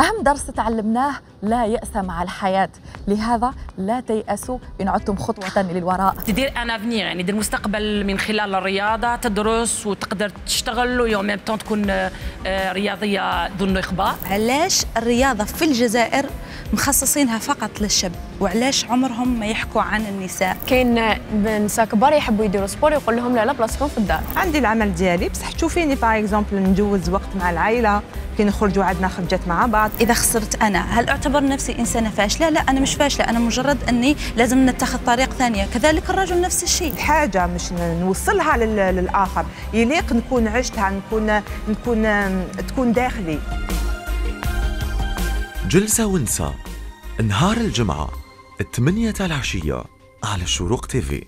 أهم درس تعلمناه لا يأس مع الحياة. لهذا لا تيأسوا إن عدتم خطوة للوراء. تدير un avenir يعني دير مستقبل من خلال الرياضة تدرس وتقدر تشتغل ويوم même تكون آه، رياضية دون إخبار. علاش الرياضة في الجزائر مخصصينها فقط للشاب وعلاش عمرهم ما يحكوا عن النساء؟ كاين نساء كبار يحبوا يديروا sport يقول لهم لا لا بلاصتكم في الدار. عندي العمل ديالي بصح تشوفيني par exemple نجوز وقت مع العائلة كي نخرجوا عندنا خرجات مع بعض. إذا خسرت أنا هل أعتبر نفسي إنسانة فاشلة؟ لا أنا مش فاشلة أنا مجرد أني لازم نتخذ طريق ثانية كذلك الرجل نفس الشيء. حاجة مش نوصلها لل- للآخر. يليق نكون عشتها نكون نكون تكون داخلي. جلسة ونسا نهار الجمعة الثمانية العشية على الشروق تيفي